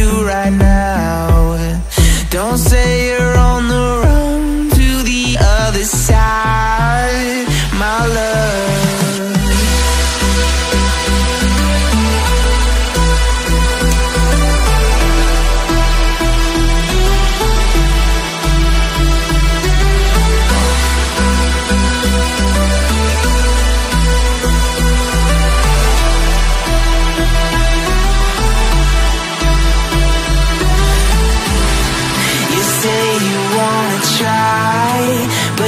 Do right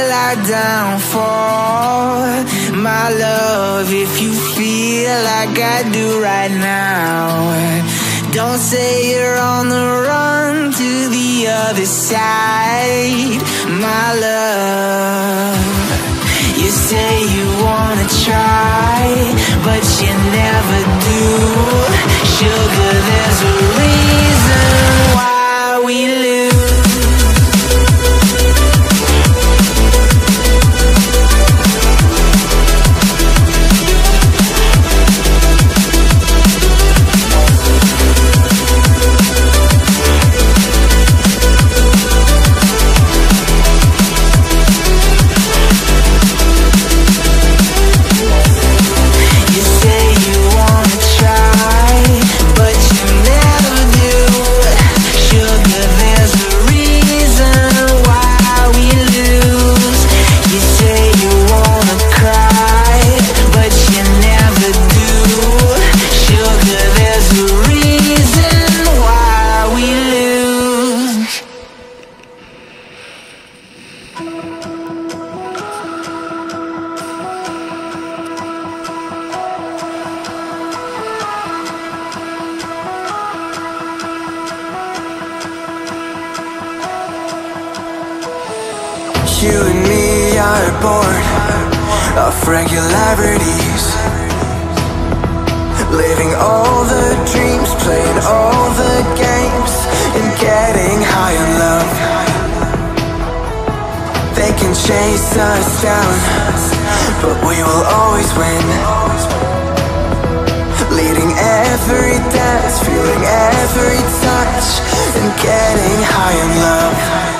till I downfall. My love, if you feel like I do right now, don't say you're on the run to the other side. My love. You say you wanna try, but you never do. Sugar, there's a You and me are bored of regularities. Living all the dreams, playing all the games, and getting high on love. They can chase us down, but we will always win. Leading every dance, feeling every touch, and getting high on love.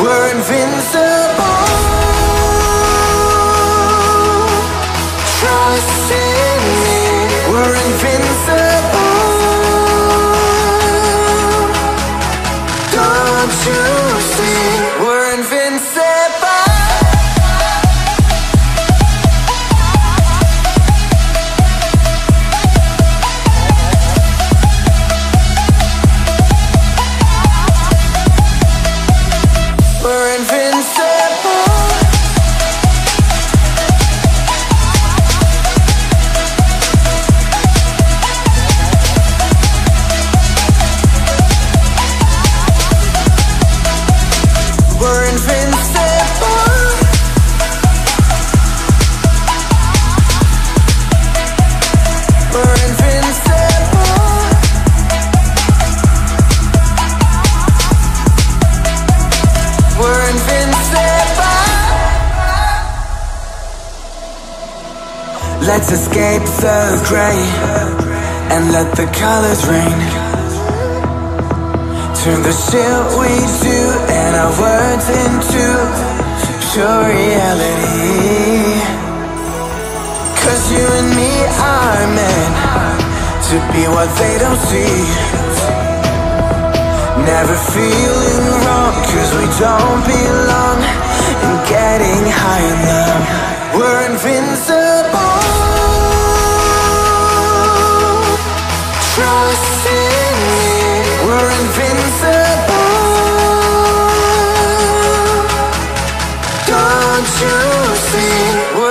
We're invincible. Let's escape the gray and let the colors rain. Turn the shit we do and our words into pure reality. Cause you and me are meant to be what they don't see. Never feeling wrong, cause we don't belong. And getting high love, we're invincible. I'm choosing